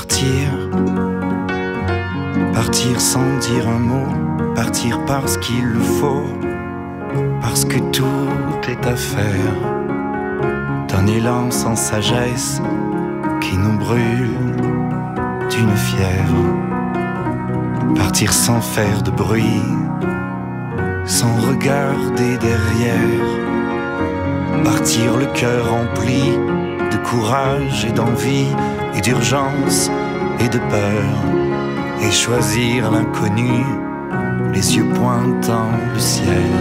Partir, partir sans dire un mot, partir parce qu'il le faut, parce que tout est à affaire d'un élan sans sagesse qui nous brûle d'une fièvre. Partir sans faire de bruit, sans regarder derrière. Partir le cœur rempli de courage et d'envie et d'urgence et de peur, et choisir l'inconnu, les yeux pointant le ciel,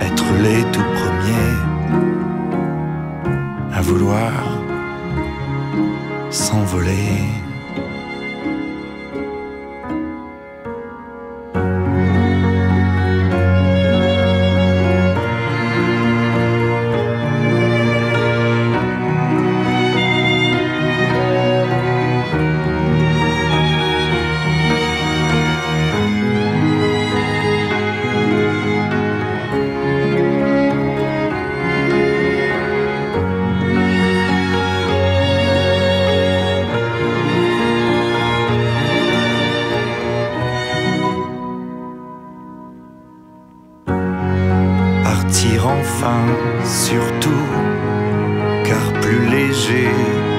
être les tout premiers à vouloir s'envoler. Enfin, surtout, car plus léger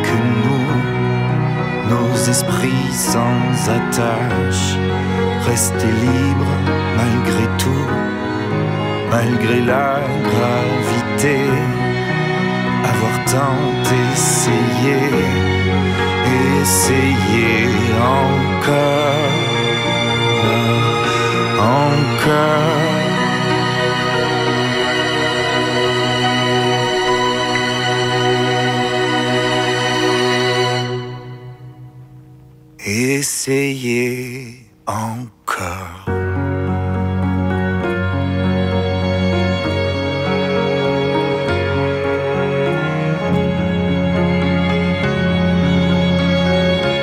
que nous, nos esprits sans attache, rester libres malgré tout, malgré la gravité, avoir tant essayé, encore, encore. Essayez encore.